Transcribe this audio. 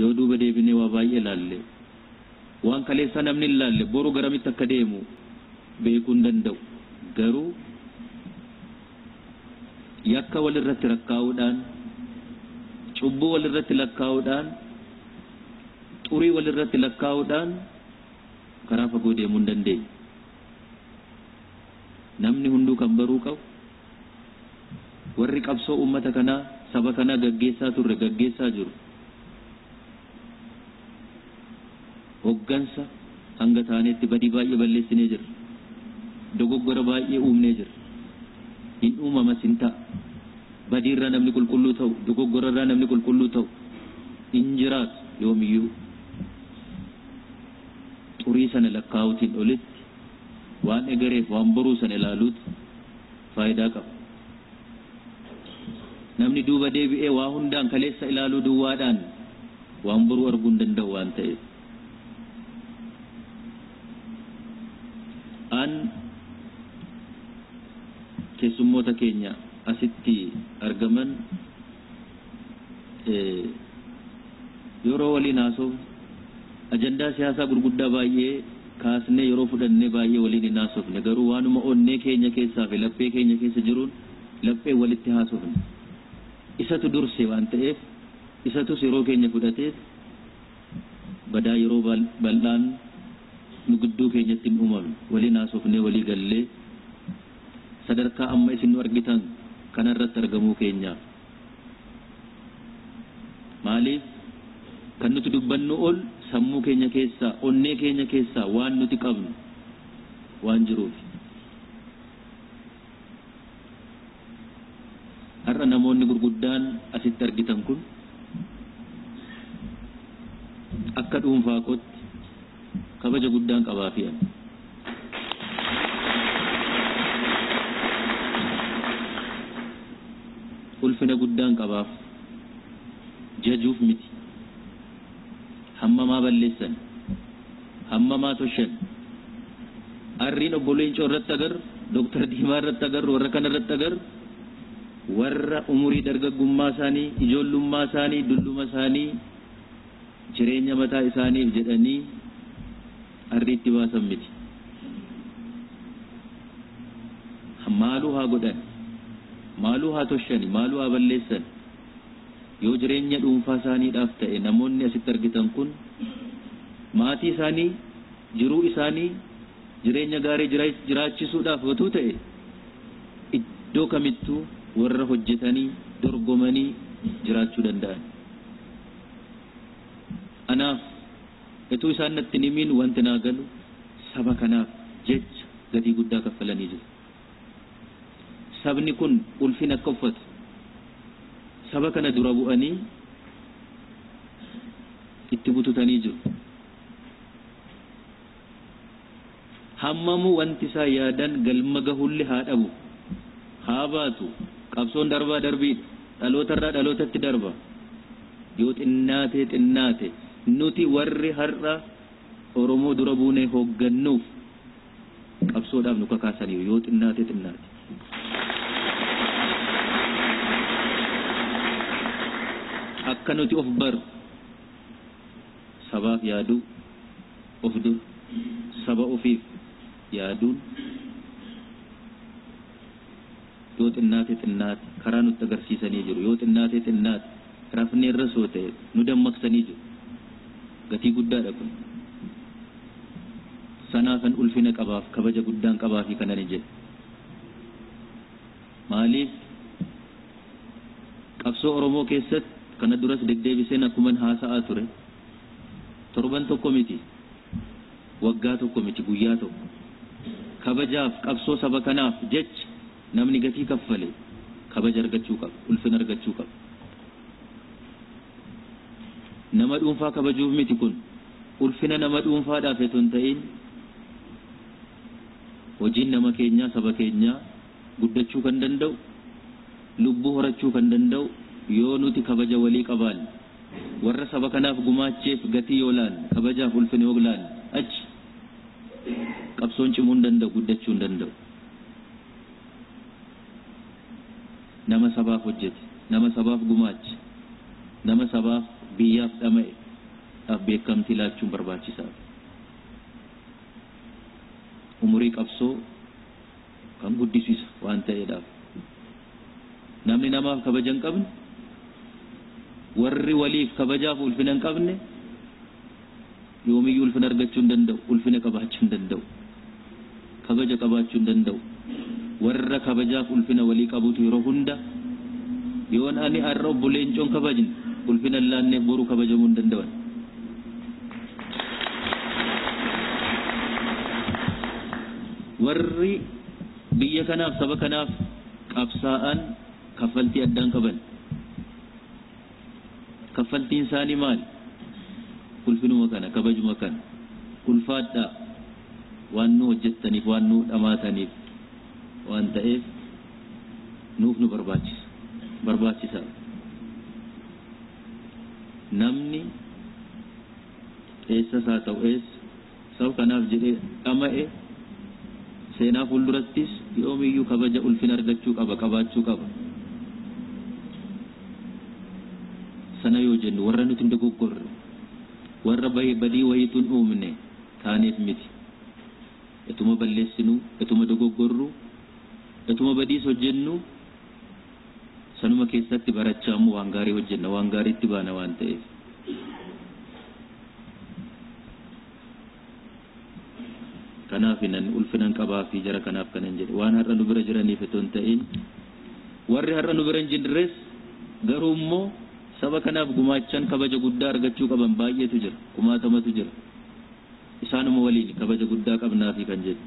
yoo deebinee waa baay'ee laalle waan kaleessa namni laalle boru garamitti akka deemu beekuu hin danda'u garuu yakka walirratti lakkaa'uudhaan cubbuu walirratti lakkaa'uudhaan xurii walirratti lakkaa'uudhaan karaa fagoo deemuu hin dandeenye namni hunduu kan baruu qabu warri qabsoo ummata kanaa saba kanaa gaggeessaa turre gaggeessaa jiru hoggansa hanga taanetti badii baay'ee balleessinee jira. Dogoggora baay'ee uumnee jira. Hin uumamas hin ta'a. Badiirraa namni qulqulluu ta'u dogoggorarraa namni qulqulluu ta'u hin jiraatu yoomiyyuu xurii sana lakkaa'utiin olitti waan egereef waan boruu sana ilaaluutu faayidaa qaba. Namni duuba deebi'ee waa hundaan kaleessa ilaaluu duwwaadhaan waan boruu arguu hin danda'u waan ta'eef an keessummoota keenya asitti argaman yeroo waliin haasoo ajandaa siyaasaa gurguddaa baay'ee kaasnee yeroo fudhannee baay'ee waliin hin haasofne garuu waanuma onnee keenya keessaa fi laphee keenya keessa jiruun laphee walitti haasofne isatu durse waan ta'eef isatus yeroo keenya fudhateef badaa yeroo bal'aan nu gidduu keenyatti hin uumamne waliin haasofnee walii gallee sadarkaa amma isin nu argitan kanarratti argamuu keenyaaf maaliif? Kan nuti dubbannu ol sammuu keenya keessaa onnee keenya keessaa waan nuti qabnu waan jiruuf har'a namoonni gurguddaan asitti argitan kun akka dhuunfaa kootti qabaa fi ani ulfina guddaan qabaaf jajuuf miti hammamaa balleessan hammamaa toshan arriin obbo Leencoo irratti agar Dooktar Diimaa irratti agar warra kana irratti agar warra umurii dargaggummaa isaanii ijoollummaa isaanii dulluma isaanii jireenya mataa isaaniif jedhanii arriitti baasan miti. Maaluu haa godhan? Maaluu haa toshani maaluu haa balleessan? Yoo jireenya dhuunfaa isaaniidhaaf ta'e namoonni asitti argitan kun maatii isaanii jiruu isaanii jireenya gaarii jiraachisuudhaaf otuu ta'e iddoo kamittuu warra hojjetanii dorgomanii jiraachuu danda'an. Anaaf ituu isaan natti himiin wanti naa galu saba kanaaf jecha gatii guddaa kaffalanii jiru. Sabni kun ulfina akka uffatu saba kana dura bu'anii itti bututanii jiru. Hammamu wanti isaa yaadan galma gahulli haa dhabu haa baatu qabsoon darbaa darbiidha dhalootarraa dhalootatti darba yoo xinnaatee xinnaate nuti warri har'a Oromoo dura buunee hooggannuuf qabsoodhaaf nu kakaasaniiru yoo xinnaate xinnaate. akka nuti of baru sabaaf yaaduu of dur saba ofiif yaaduun yoo xinnaate xinnaate karaa nutti agarsiisanii jiru yoo xinnaate xinnaate rafnee irra soo ta'e nu dammaqsanii jiru gatii guddaadha kun sanaafan ulfina qabaaf kabaja guddaan qabaafi kanan jedhe maaliif qabsoo oromoo keessatti kana duras deddeebiseen akkuman haasa'aa ture torban tokko miti waggaa tokko miti guyyaa tokko kabajaaf qabsoo saba kanaaf jecha namni gatii kaffale kabaja argachuu qaba ulfina argachuu qaba nama dhuunfaa kabajuuf miti kun ulfina nama dhuunfaadhaaf otoo hin ta'in hojiin nama keenyaa saba keenyaa guddachuu kan danda'u lubbuu horachuu kan danda'u yoo nuti kabaja walii qabaan warra saba kanaaf gumaacheef gatii yoo laan kabajaaf ulfina yoo laan achi qabsoon cimuu hin danda'u guddachuu hin danda'u nama sabaaf hojjete nama sabaaf gumaache nama sabaaf biyyaaf dhama'e dhaaf beekamtii laachuun barbaachisaa umurii qabsoo kan guddisiisa waan ta'eedhaaf namni namaaf kabaja hin qabne warri waliif kabajaaf ulfina hin qabne yoomiyyuu ulfina argachuu hin danda'u ulfina qabaachuu hin danda'u kabaja qabaachuu hin danda'u warra kabajaaf ulfina walii qabutu yeroo hunda yoon ani har'a obbo Leencoon kabajne ulfina laanneef boru kabajamuu hin danda'an. warri biyya kanaaf saba kanaaf qabsaa'an kaffaltii addaan qaban kaffaltiin isaanii maali ulfinuma kana kabajuma kana ulfaadhaa waan nu hojjettaniif waan nu dhamaataniif waan ta'eef nuuf nu barbaachisa barbaachisa namni eessas haa ta'u eessa saba kanaaf jedhee dhama'e seenaa fuuldurattis yoomiyyuu kabaja ulfina argachuu qaba qabaachuu qaba sana yoo jennu warra nuti dogoggorre warra badii wayituun uumne taaneef miti etuma balleessinu etuma dogoggorru etuma badiis hojjennu sanuma keessatti barachaamu waan gaarii hojjenna. Waan gaariitti baana waan ta'eef. Kanaaf nan ulfinan qabaa fi jara kanaaf kanan jedhe waan har'a nu bira jiraniif itoo hin ta'in. Warri har'a nu bira hin jirres garuu immoo saba kanaaf gumaachan kabaja guddaa argachuu qaban baay'eetu jira. Kumaatamatu jira. Isaanuma waliin kabaja guddaa qabnaafi kan jedhu